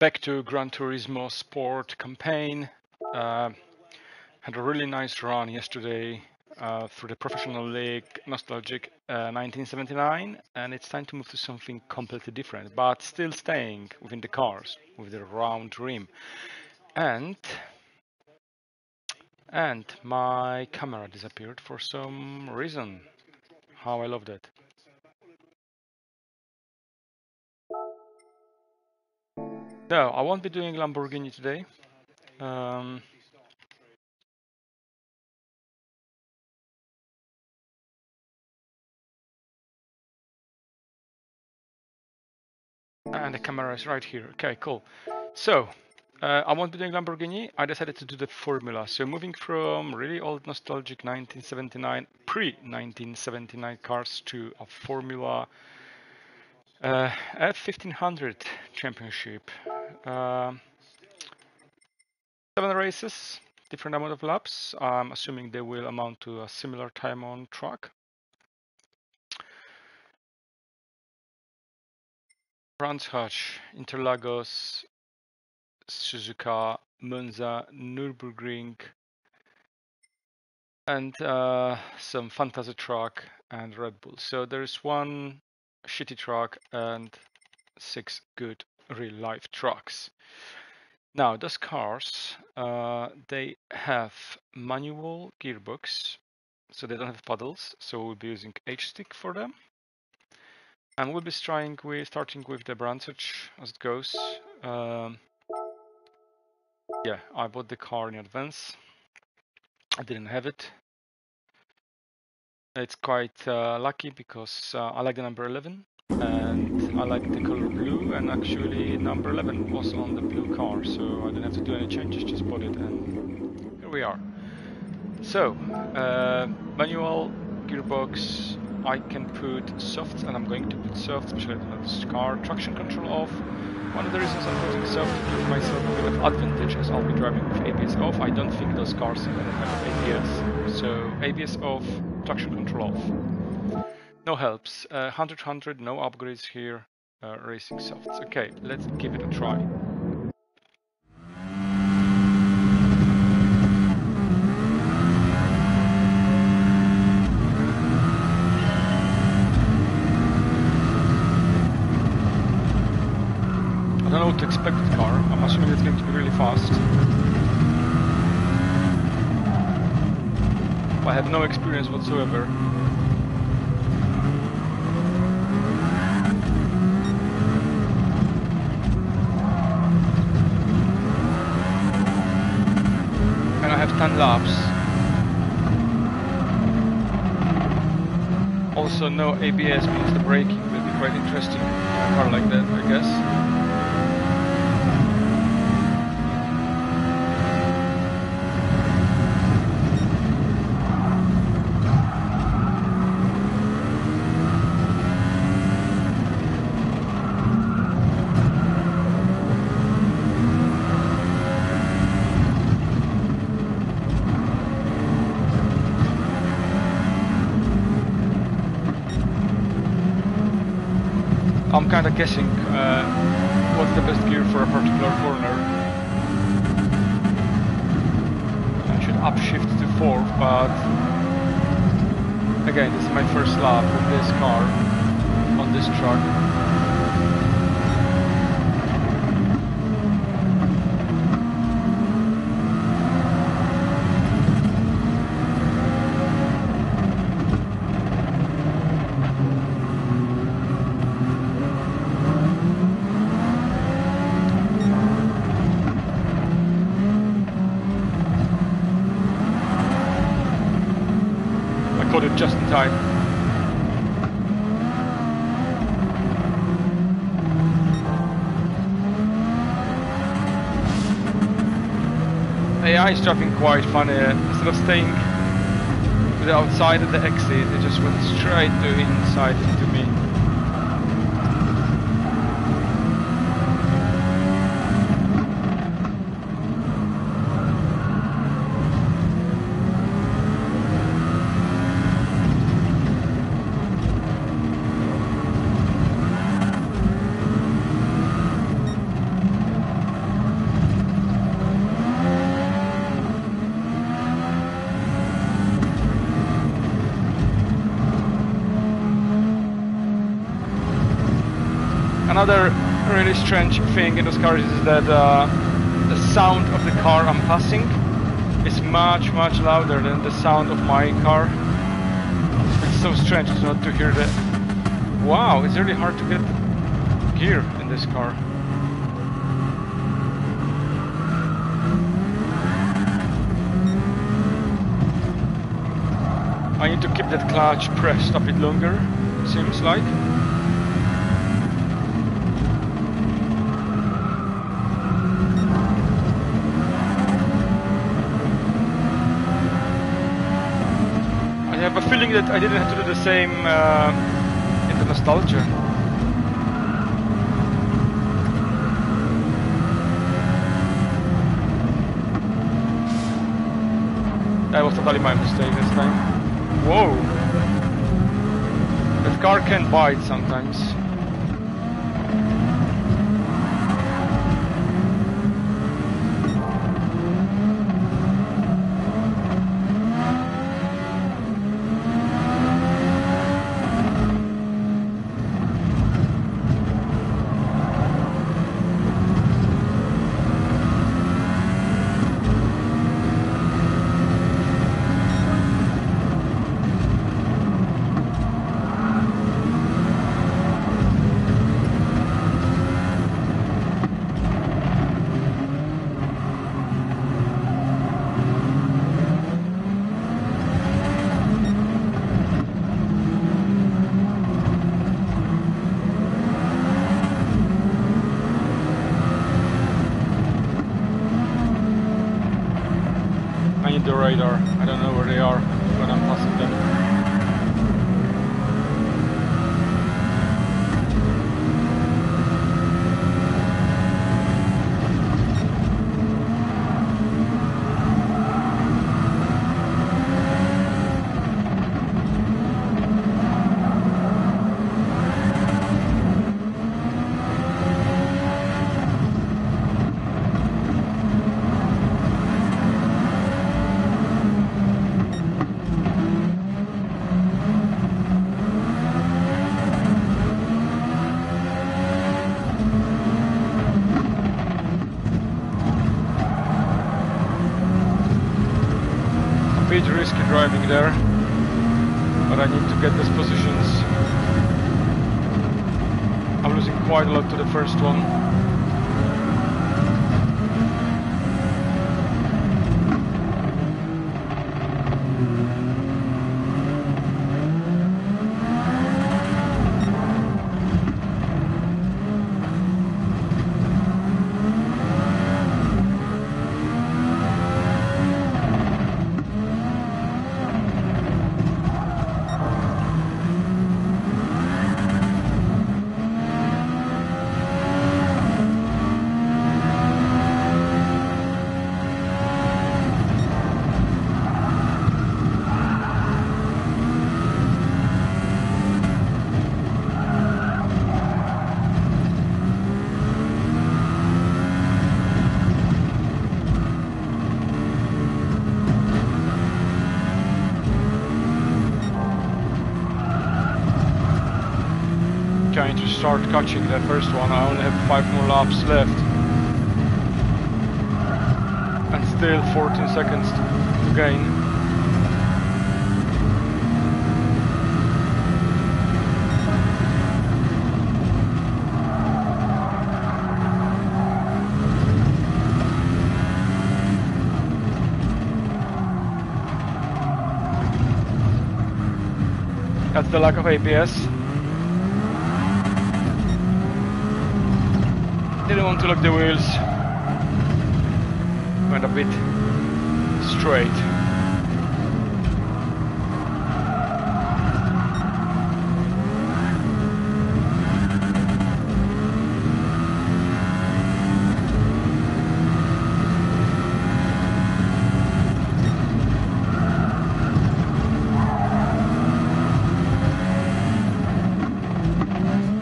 back to Gran Turismo Sport campaign. Uh, had a really nice run yesterday uh, through the professional league, nostalgic uh, 1979, and it's time to move to something completely different, but still staying within the cars with the round rim. And and my camera disappeared for some reason. How I love that. No, I won't be doing Lamborghini today. Um, and the camera is right here. Okay, cool. So, uh, I won't be doing Lamborghini. I decided to do the Formula. So moving from really old nostalgic 1979, pre-1979 cars to a Formula uh, F1500 championship. Uh, seven races, different amount of laps. I'm assuming they will amount to a similar time on track. Brands Hatch, Interlagos, Suzuka, Monza, Nürburgring, and uh, some fantasy track and Red Bull. So there's one shitty truck and six good real life trucks. Now those cars, uh, they have manual gearbox, so they don't have paddles. So we'll be using H-stick for them. And we'll be starting with, starting with the Hatch as it goes. Um, yeah, I bought the car in advance. I didn't have it. It's quite uh, lucky because uh, I like the number 11 and I like the color blue and actually number 11 was on the blue car so I didn't have to do any changes, just bought it and here we are. So, uh, manual, gearbox, I can put soft and I'm going to put soft, especially on this car, traction control off. One of the reasons I'm putting soft to give myself a bit of advantage as I'll be driving with ABS off. I don't think those cars are to have ABS. So ABS off, traction control off. No helps. Uh, 100 100, no upgrades here. Uh, racing softs. Okay, let's give it a try. I don't know what to expect with the car. I'm assuming it's going to be really fast. I have no experience whatsoever. And I have 10 laps. Also no ABS means the braking will be quite interesting in a car like that, I guess. I'm kind of guessing uh, what's the best gear for a particular corner. I should upshift to fourth, but again, this is my first lap with this car on this truck. I caught it just in time. Is dropping quite funny. Instead of staying to the outside of the exit, it just went straight to inside into me. another really strange thing in those cars is that uh, the sound of the car I'm passing is much much louder than the sound of my car. It's so strange not to hear that. Wow, it's really hard to get gear in this car. I need to keep that clutch pressed a bit longer, seems like. I have a feeling that I didn't have to do the same uh, in the nostalgia. That was totally my mistake this time. Whoa! That car can bite sometimes. To the first one. Trying to start catching that first one. I only have five more laps left. And still 14 seconds to, to gain. That's the lack of ABS. I didn't want to lock the wheels. Went a bit straight.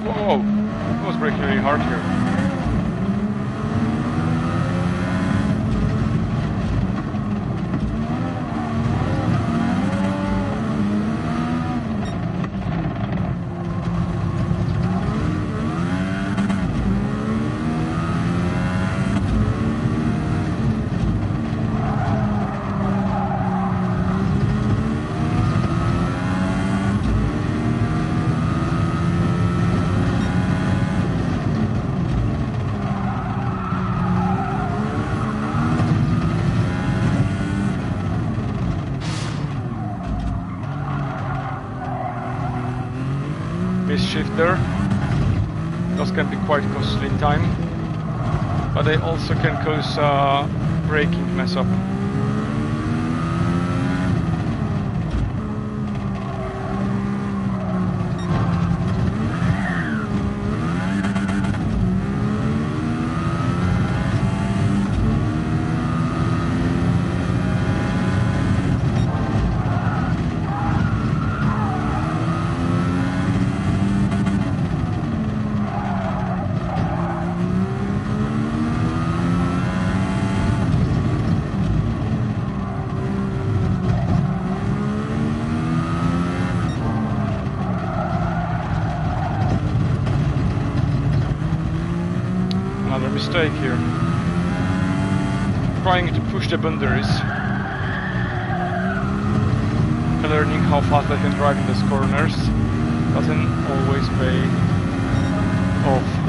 Whoa! It was braking really hard here. Those can be quite costly in time, but they also can cause uh, braking mess up. Another mistake here. Push the boundaries. Learning how fast I can drive in those corners doesn't always pay off.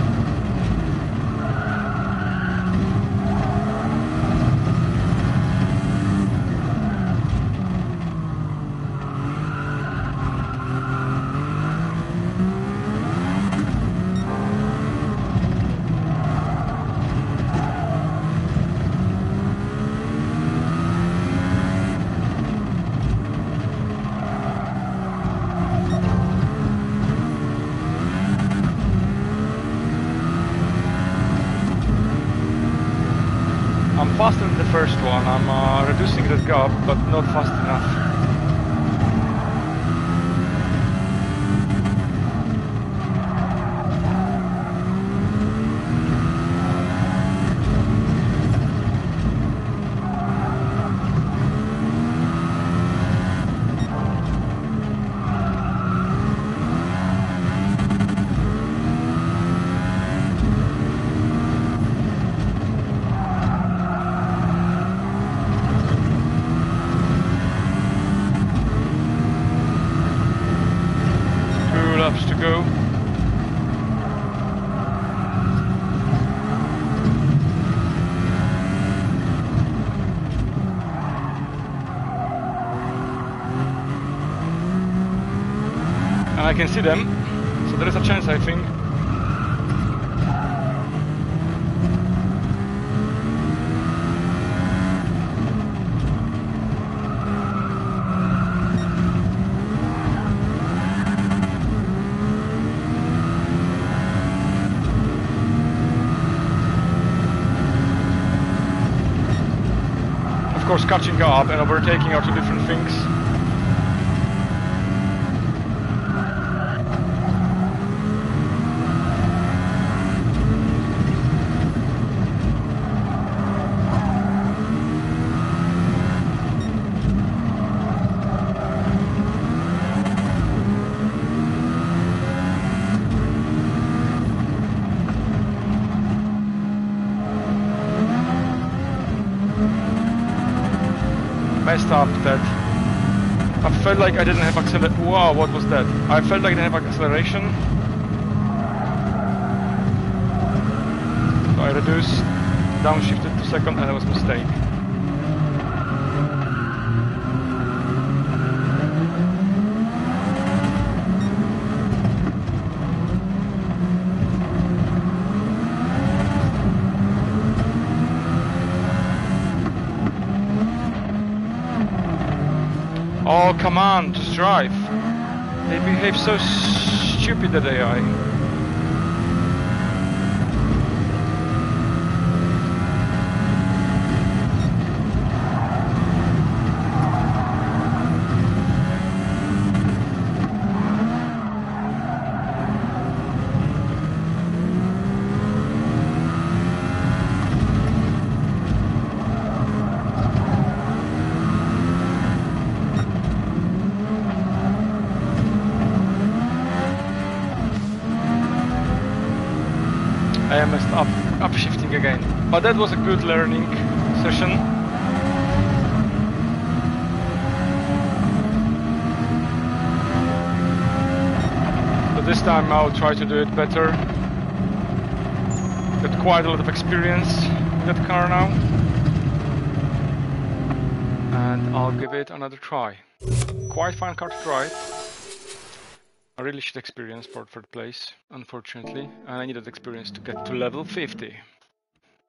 I'm faster than the first one. I'm the gap, but not fast enough. Two laps to go. And I can see them, so there is a chance I think. Of course catching up and overtaking are two different things. messed up that I felt like I didn't have acceleration. Wow, what was that? I felt like I didn't have acceleration. So I reduced, downshifted to second, and it was a mistake. Come on, just drive. They behave so stupid, that AI. I messed up, upshifting again. But that was a good learning session. But this time I'll try to do it better. Got quite a lot of experience with that car now. And I'll give it another try. Quite fun car to drive. I really should experience for third place, unfortunately, and I needed experience to get to level 50.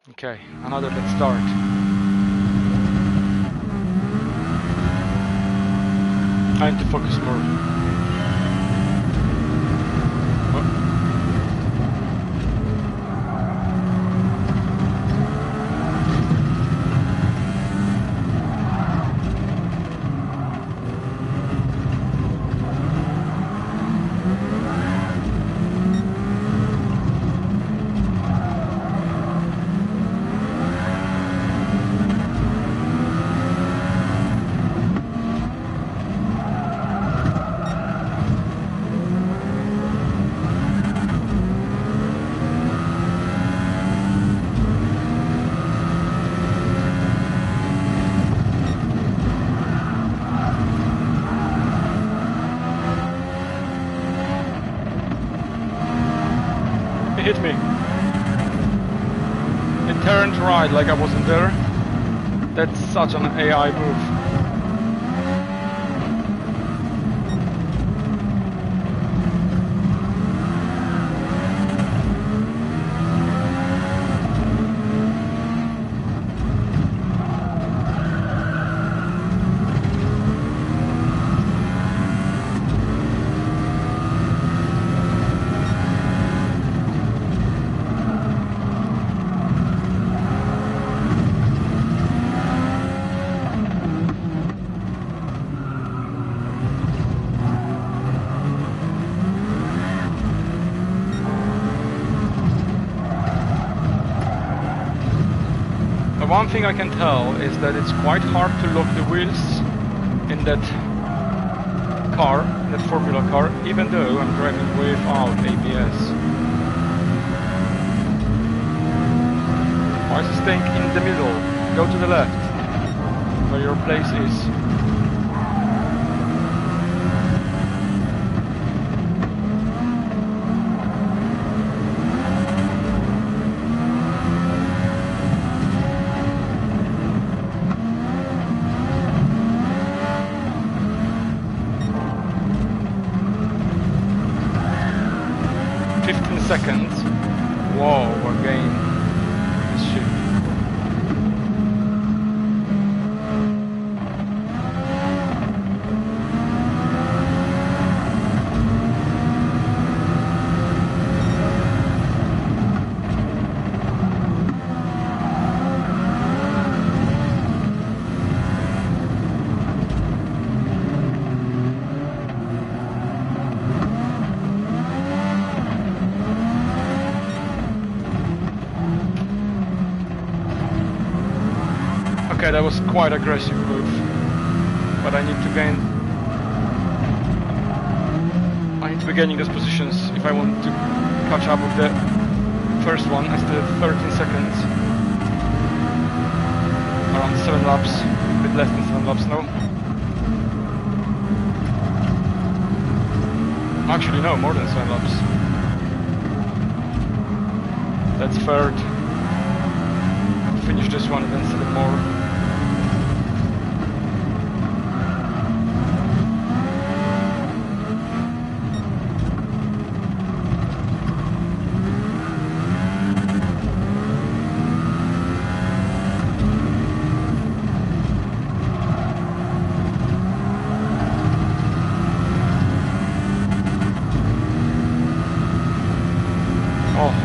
Okay, another let's start. Need to focus more. hit me. It right like I wasn't there. That's such an AI move. The one thing I can tell is that it's quite hard to lock the wheels in that car, that Formula car, even though I'm driving without ABS. It staying in the middle? Go to the left, where your place is. Seconds. Whoa, we're this ship. Okay, that was quite aggressive move. But I need to gain... I need to be gaining those positions if I want to catch up with the first one. Still have 13 seconds. Around 7 laps. A bit less than 7 laps now. Actually no, more than 7 laps. That's third. Finish this one and then 7 more.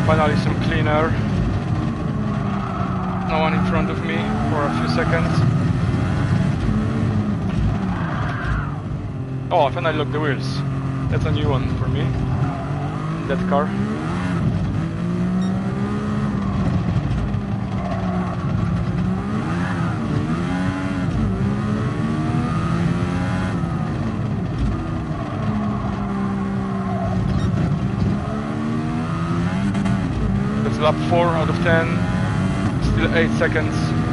finally some clean air. No one in front of me for a few seconds. I the wheels. That's a new one for me. That car. That's lap 4 out of 10, still 8 seconds.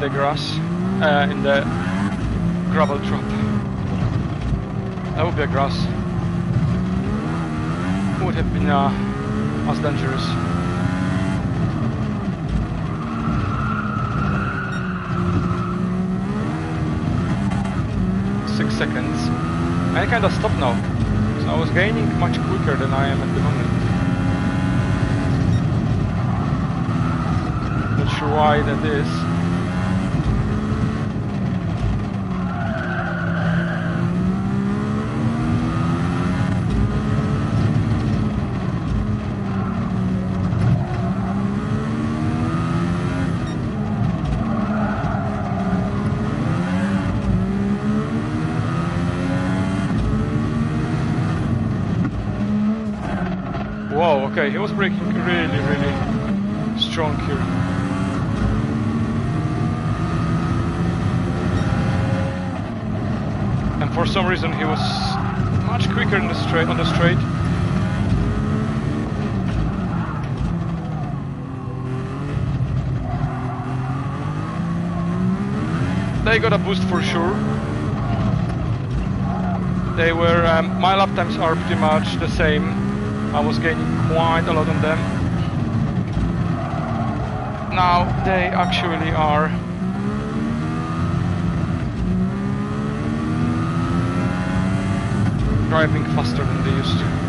The grass, uh, in the gravel trap. That would be a grass. Would have been uh, as dangerous. Six seconds. I kinda stopped now. So I was gaining much quicker than I am at the moment. Not sure why that is. He was braking really, really strong here. And for some reason he was much quicker in the straight on the straight. They got a boost for sure. They were, um, my lap times are pretty much the same. I was gaining quite a lot on them. Now they actually are driving faster than they used to.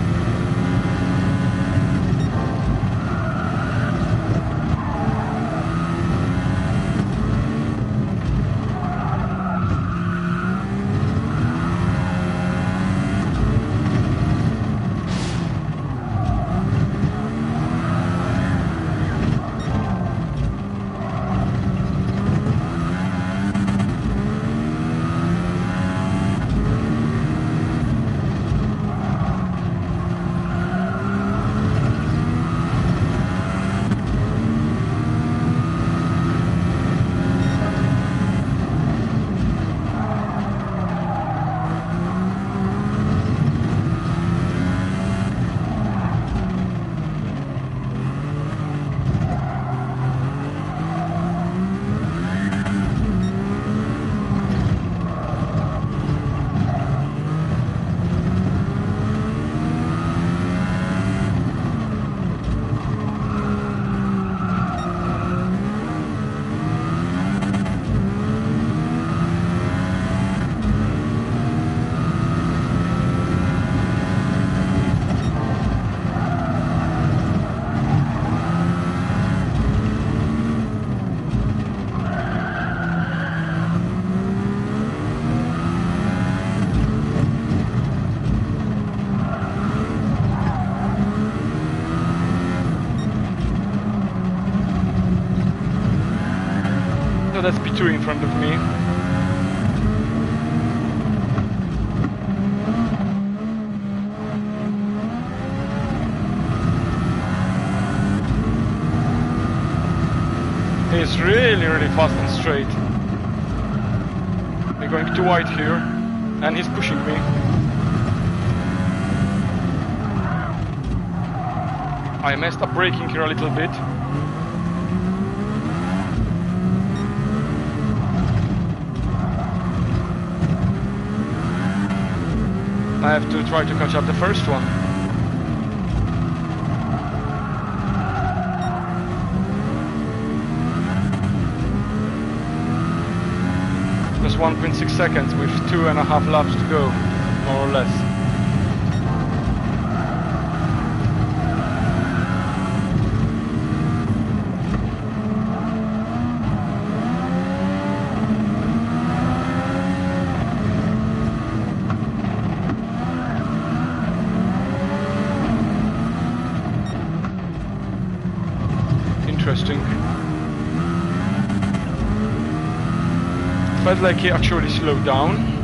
So that's P2 in front of me. He's really, really fast and straight. We're going too wide here, and he's pushing me. I messed up braking here a little bit. I have to try to catch up the first one. Just 1.6 seconds with two and a half laps to go, more or less. Interesting. Felt like he actually slowed down.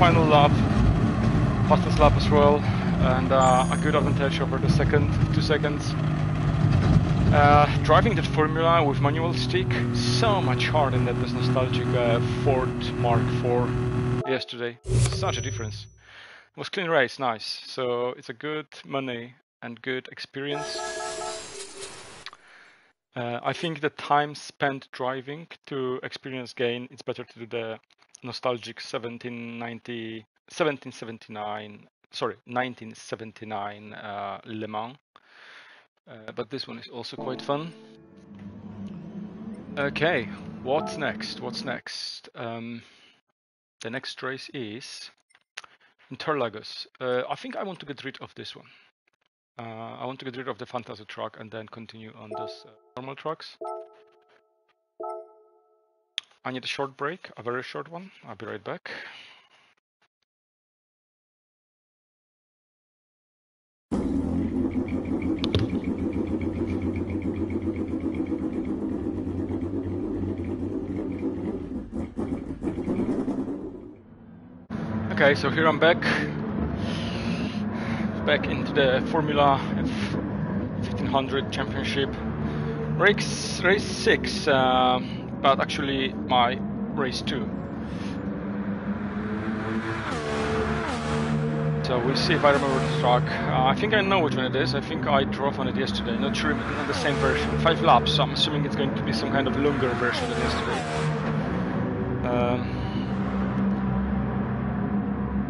Final lap, fastest lap as well, and uh, a good advantage over the second two seconds. Uh, driving that Formula with manual stick, so much harder than this nostalgic uh, Ford Mark IV yesterday. Such a difference. It was clean race, nice. So it's a good money and good experience. Uh, I think the time spent driving to experience gain, it's better to do the nostalgic 1790, 1779, sorry, 1979 uh, Le Mans. Uh, but this one is also quite fun. Okay, what's next? What's next? Um, the next race is Interlagos. Uh, I think I want to get rid of this one. Uh, I want to get rid of the Fantasy truck and then continue on those uh, normal trucks. I need a short break, a very short one. I'll be right back. Okay, so here I'm back. Back into the Formula F1500 Championship. Race, race 6. Uh, but actually my race 2. So we'll see if I remember the track. Uh, I think I know which one it is. I think I drove on it yesterday. Not sure if it's not the same version. Five laps, so I'm assuming it's going to be some kind of longer version than yesterday. Um,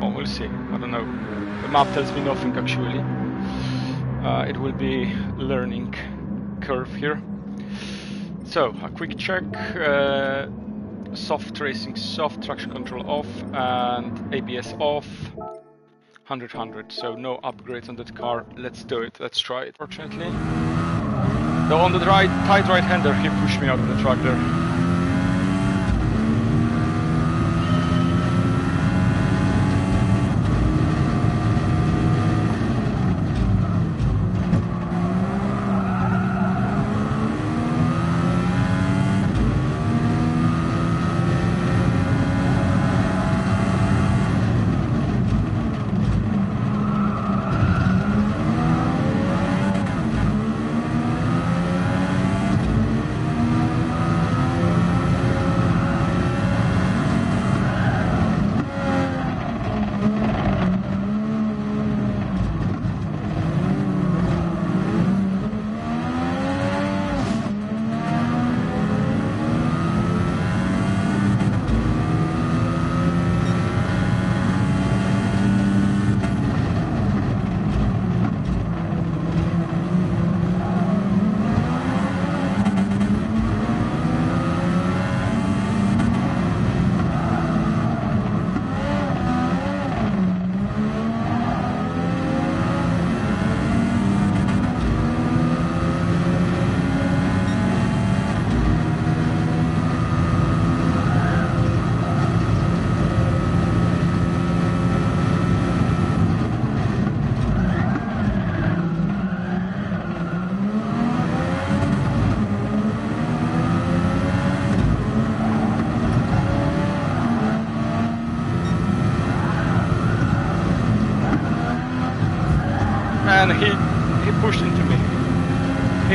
well, we'll see. I don't know. The map tells me nothing actually. Uh, it will be learning curve here. So, a quick check. Uh, soft tracing soft traction control off, and ABS off. 100 100, so no upgrades on that car. Let's do it, let's try it. Fortunately, though on the right, tight right hander, he pushed me out of the track there.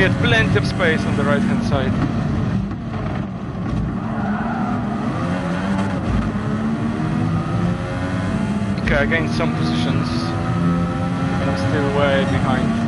Had plenty of space on the right hand side. Okay, I gained some positions, but I'm still way behind.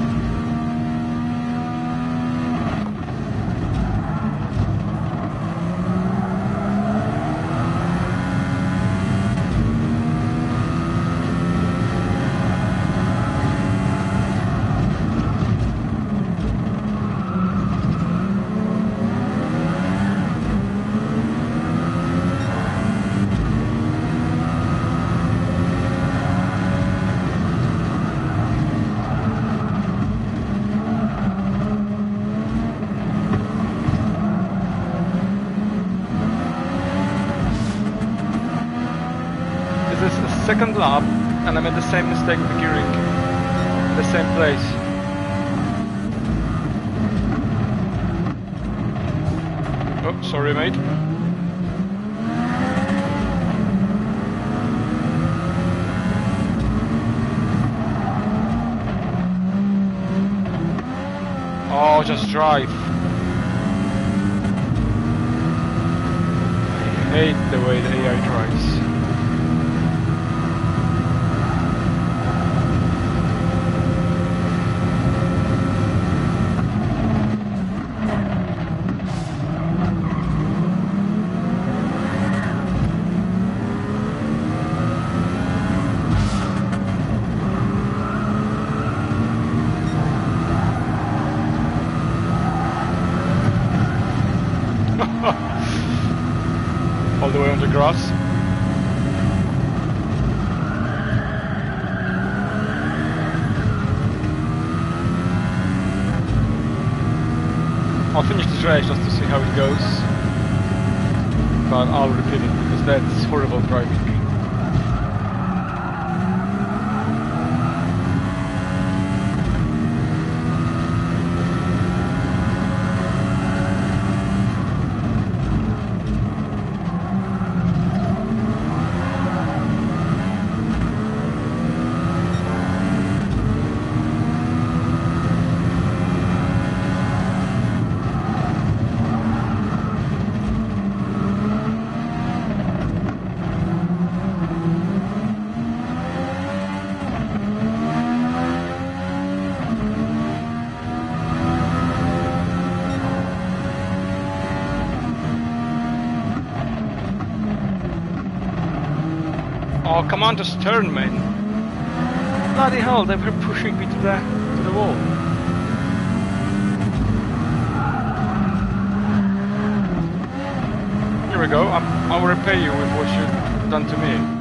This is the second lap and I made the same mistake with gearing. The same place. Oh, sorry mate. Oh, just drive. I hate the way the AI drives. all the way on the grass. Just to see how it goes, but I'll repeat it because that's horrible driving. Just turn, man. Bloody hell, they were pushing me to the, to the wall. Here we go, I'm, I'll repay you with what you've done to me.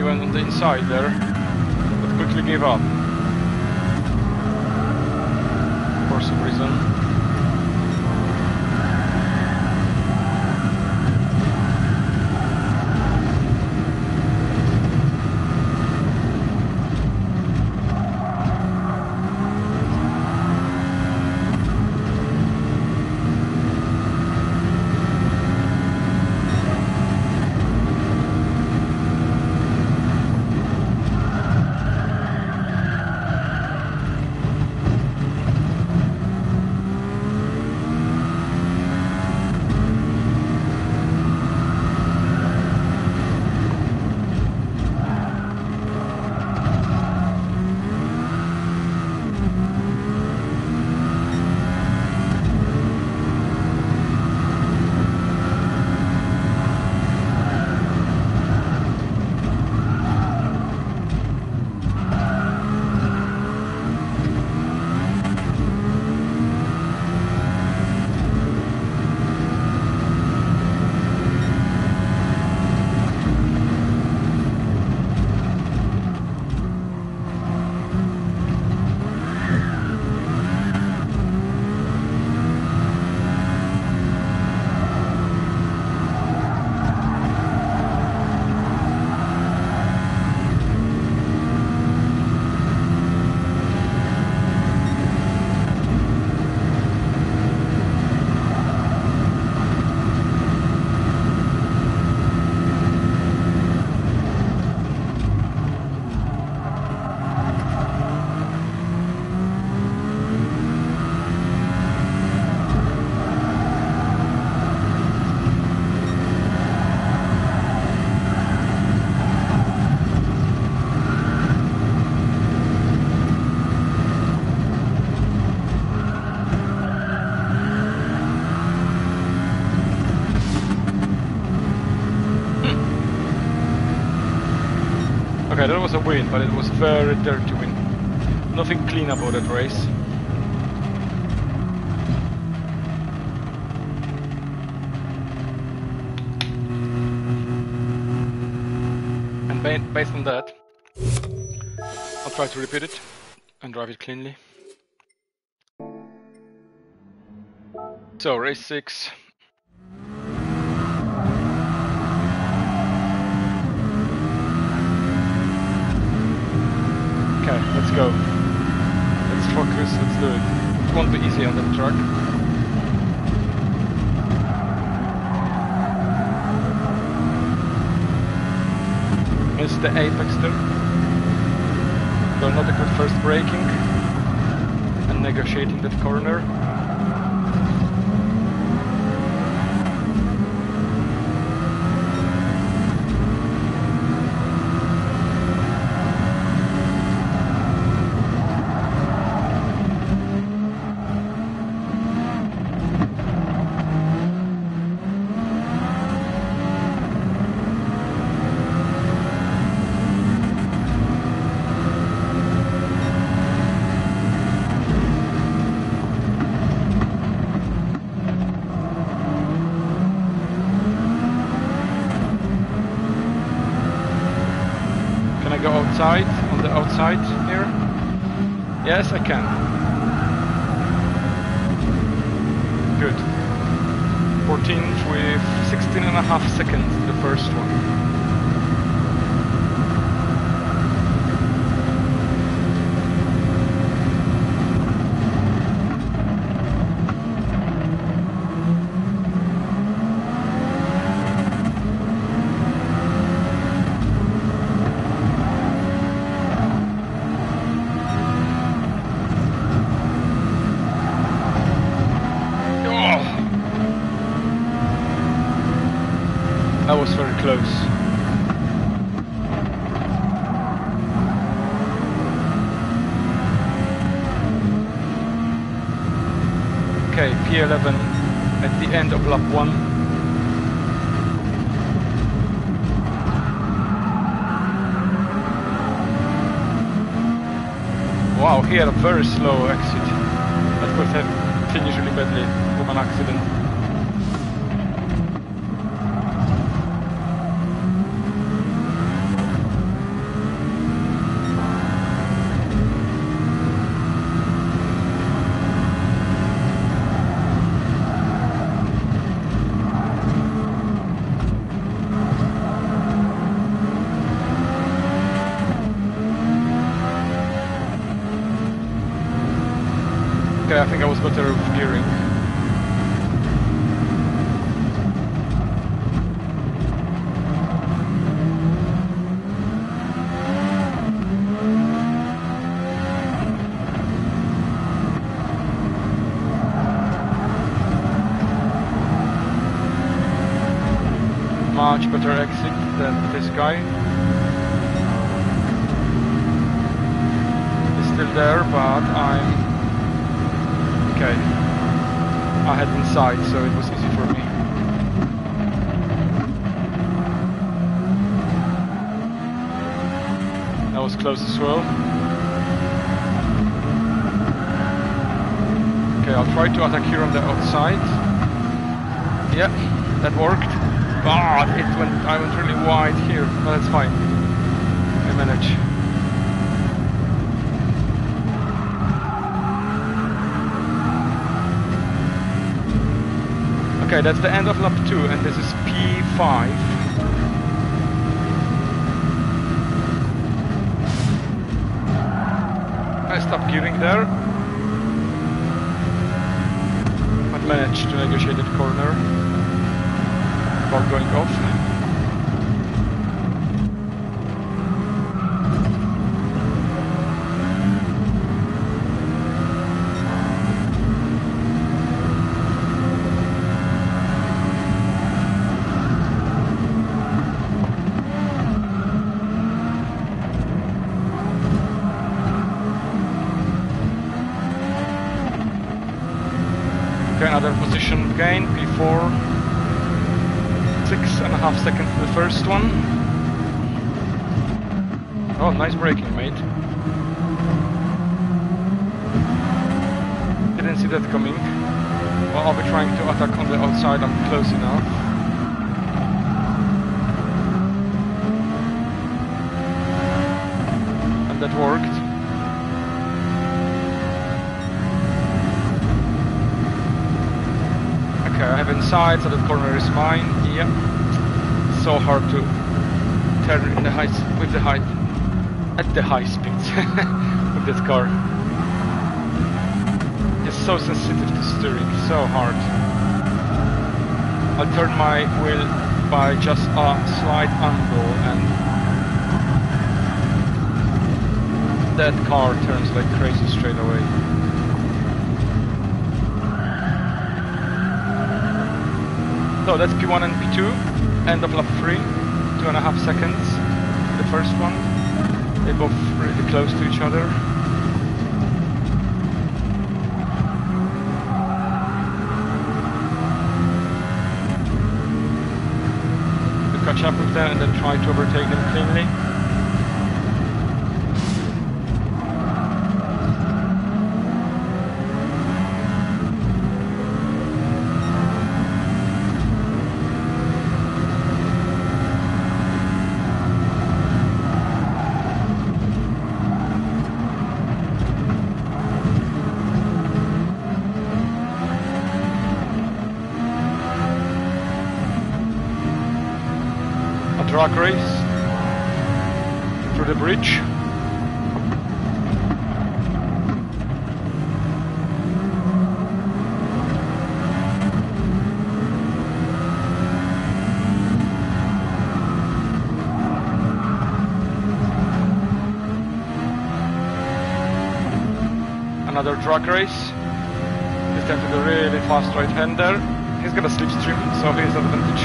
He went on the inside there, but quickly gave up. Okay, that was a win, but it was very dirty win. Nothing clean about that race. And ba based on that, I'll try to repeat it and drive it cleanly. So, race 6, Okay, let's go. Let's focus, let's do it. It won't be easy on that track. Missed the apex there. So not a good first braking and negotiating that corner. Can I go outside, on the outside here? Yes, I can. Good. 14th with 16 and a half seconds, the first one. Oh! That was very close. Okay, P11 at 1. Wow, he had a very slow exit. That could have finished really badly with an accident. Okay, I think I was better with gearing. Much exit than this guy. He's still there, but I'm okay. I had inside, so it was easy for me. That was close as well. Okay, I'll try to attack here on the outside. Yeah, that worked. Ah, it went. I went really wide here, but that's fine. I manage. Okay, that's the end of lap 2 and this is P5. I stopped gearing there. But managed to negotiate that corner while going off. position gain, P4. Half seconds to the first one. Oh, nice braking, mate. Didn't see that coming. Well, I'll be trying to attack on the outside, I'm close enough. And that worked. Okay, I have inside, so the corner is mine. Yep. So hard to turn in the high with the high at the high speeds with this car. It's so sensitive to steering, so hard. I turn my wheel by just a slight angle and that car turns like crazy straight away. So that's P1 and P2, end of lap 3, two and a half seconds, the first one. They're both really close to each other. Catch up with them and then try to overtake them cleanly. drag race through the bridge. Drag race. Time to the really fast right hander. He's got a slipstream, so he's an advantage.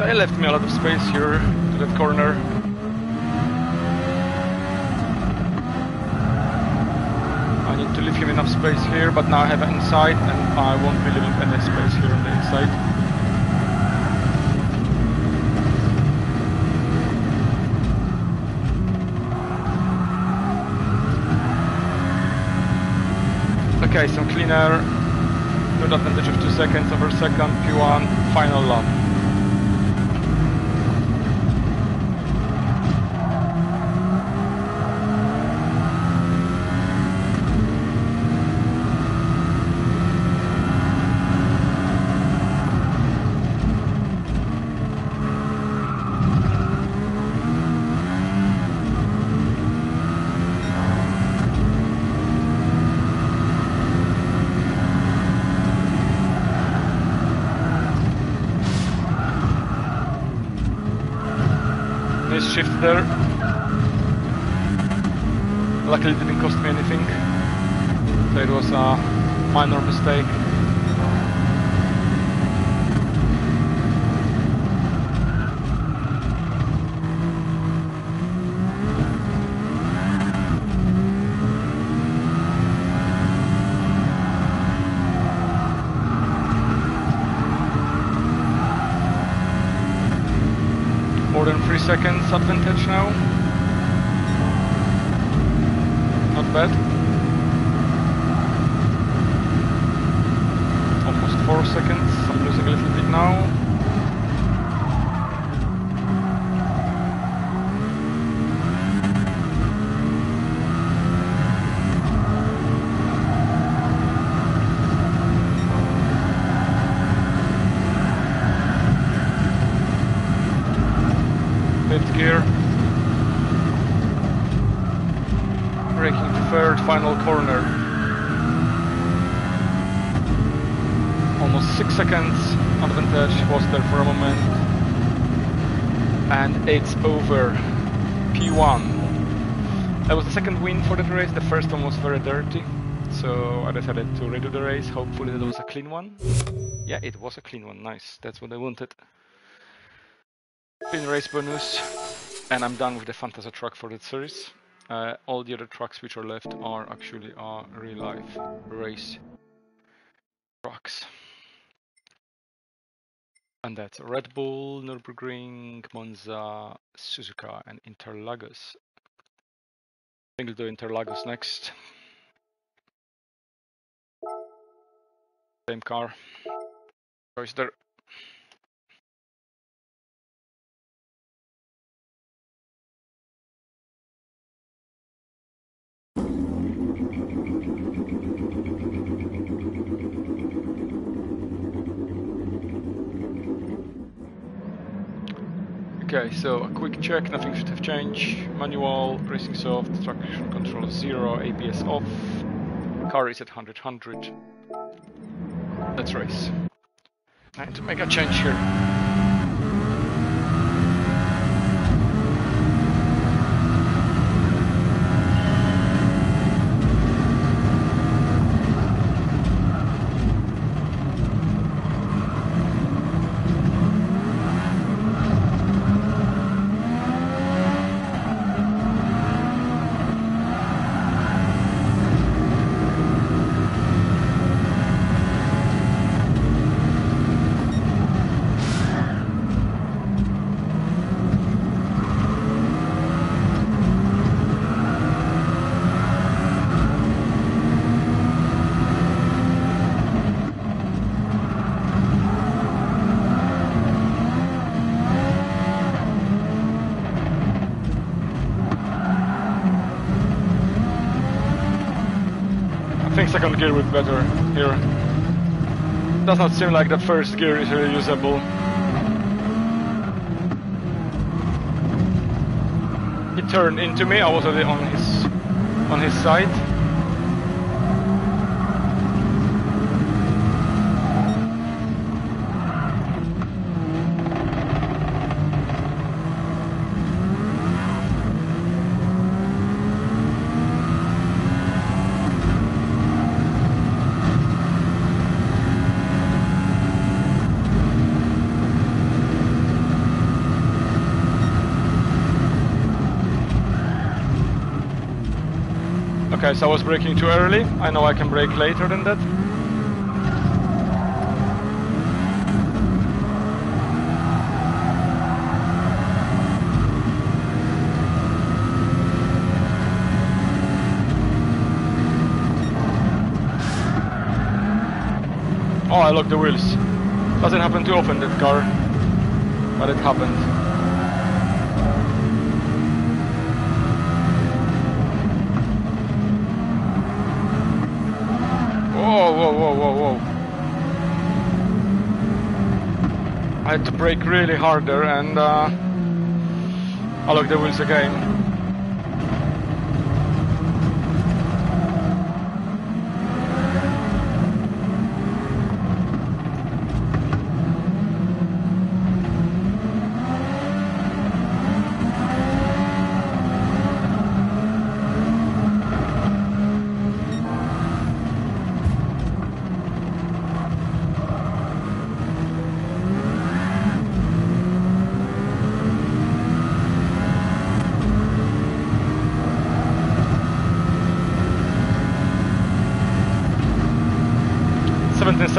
They left me a lot of space here to that corner. I need to leave him enough space here, but now I have an inside and I won't be leaving any space here on the inside. Okay, some cleaner, good advantage of 2 seconds over second, P1, final lap. there. Luckily, it didn't cost me anything. So it was a minor mistake. More than three seconds advantage now. Not bad. Almost four seconds. I'm losing a little bit now. Braking to third, final corner. Almost six seconds advantage was there for a moment. And it's over. P1. That was the second win for that race. The first one was very dirty. So I decided to redo the race. Hopefully that was a clean one. Yeah, it was a clean one. Nice. That's what I wanted. Clean race bonus. And I'm done with the Fantasy truck for that series. Uh, all the other trucks which are left are actually our real life race trucks. And that's Red Bull, Nürburgring, Monza, Suzuka, and Interlagos. I think we'll do Interlagos next. Same car. Choice there. Okay, so a quick check, nothing should have changed. Manual, racing soft, traction control zero, ABS off. Car is at 100, 100. Let's race. To make a change here. Second gear be better here. Does not seem like that first gear is really usable. He turned into me, I was already on his on his side. So I was braking too early. I know I can brake later than that. Oh, I locked the wheels. Doesn't happen too often, that car. But it happened. Whoa, whoa, whoa, whoa, whoa. I had to brake really hard there and uh, I locked the wheels again.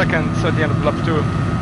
Seconds at the end of lap 2.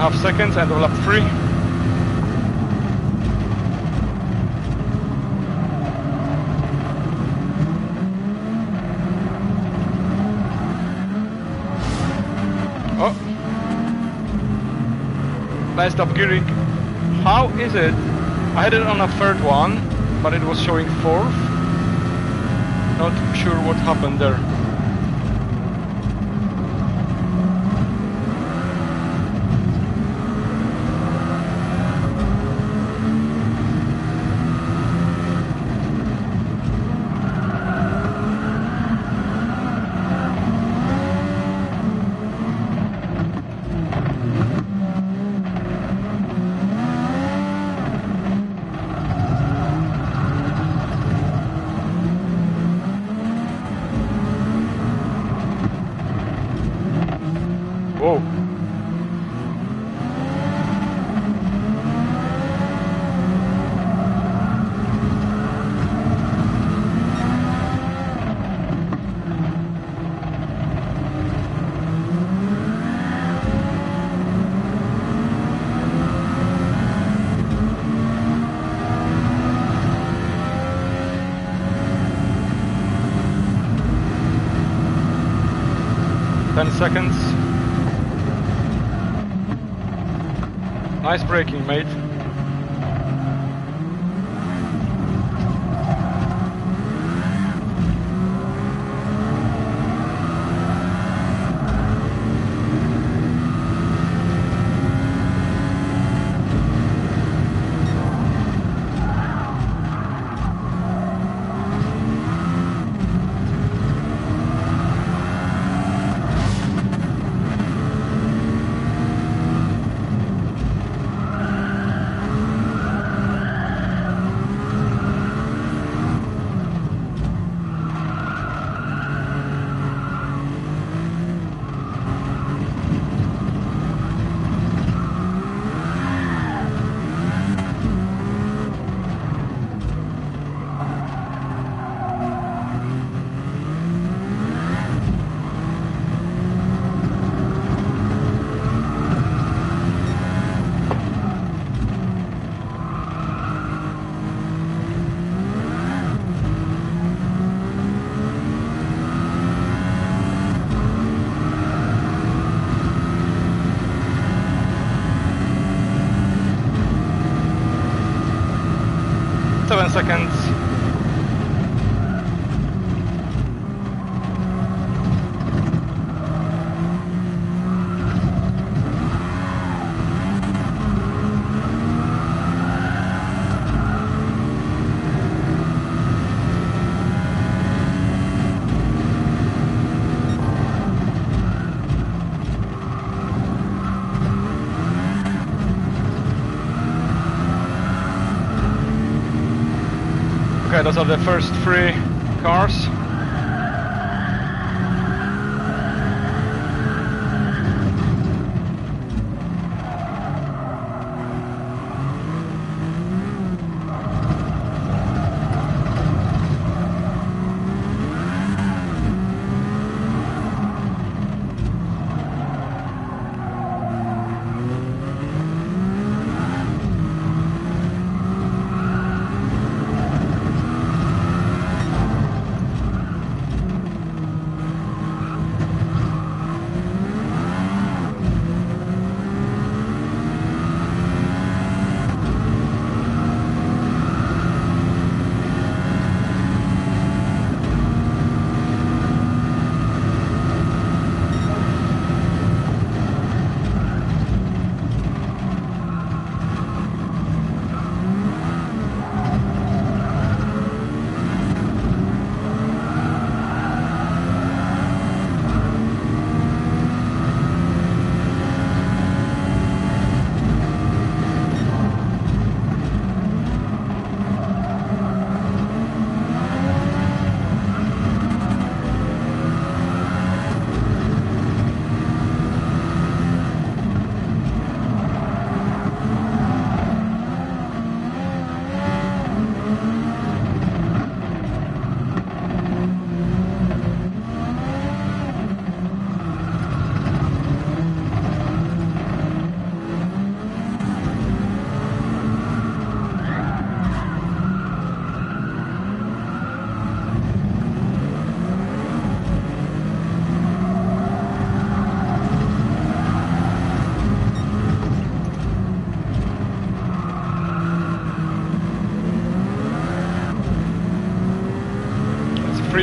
And a half seconds, end of lap 3. Oh. Nice stop gearing. How is it? I had it on a third one, but it was showing fourth. Not sure what happened there. Seconds. Nice braking, mate. Seconds. Those are the first three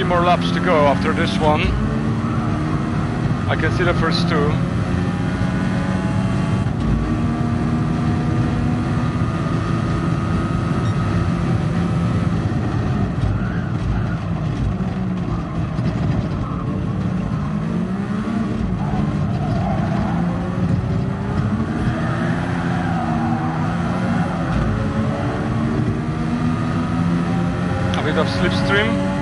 more laps to go after this one. I can see the first two. A bit of slipstream.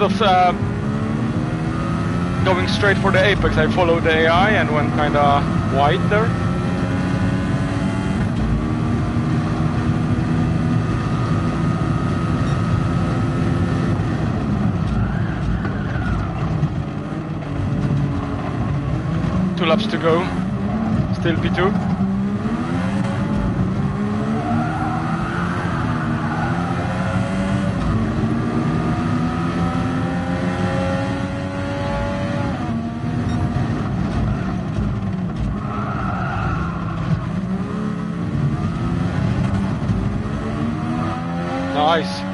Instead of uh, going straight for the apex, I followed the AI and went kind of wide there. Two laps to go. Still P2. Nice.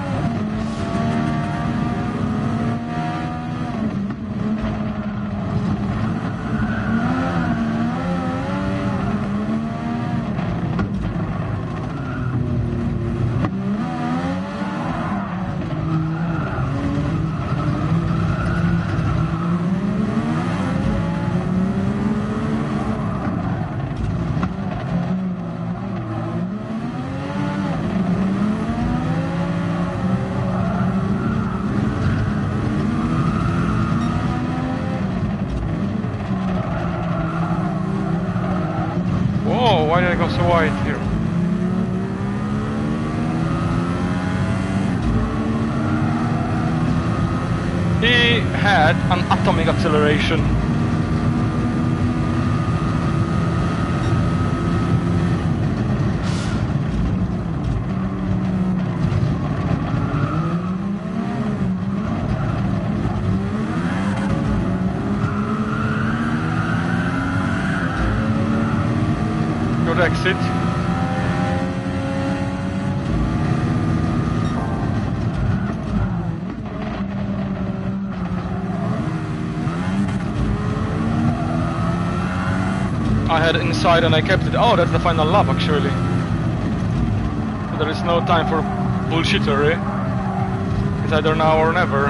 Whoa, why did I go so wide here? He had an atomic acceleration. Good exit. I had inside and I kept it. Oh, that's the final lap actually. There is no time for bullshittery. It's either now or never.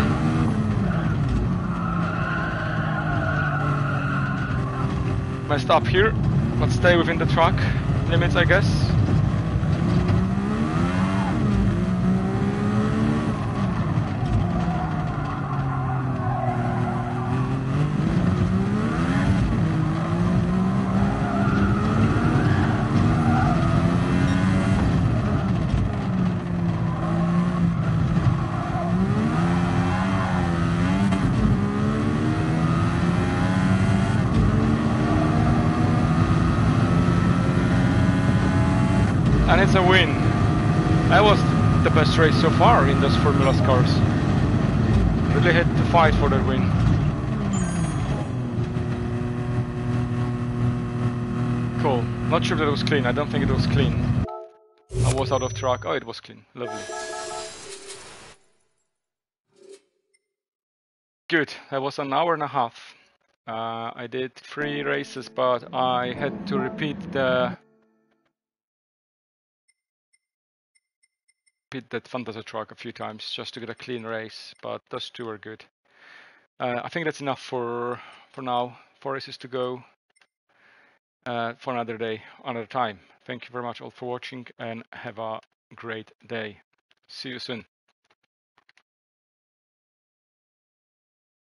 Messed up here. Let's stay within the track limits, I guess. and it's a win. That was the best race so far in those Formula cars. Really had to fight for that win. Cool. Not sure that it was clean. I don't think it was clean. I was out of track. Oh, it was clean. Lovely. Good. That was an hour and a half. Uh, I did three races, but I had to repeat the repeat that Fantasy track a few times just to get a clean race. But those two are good. Uh, I think that's enough for for now. Four races to go. uh, for another day, another time. Thank you very much all for watching and have a great day. See you soon.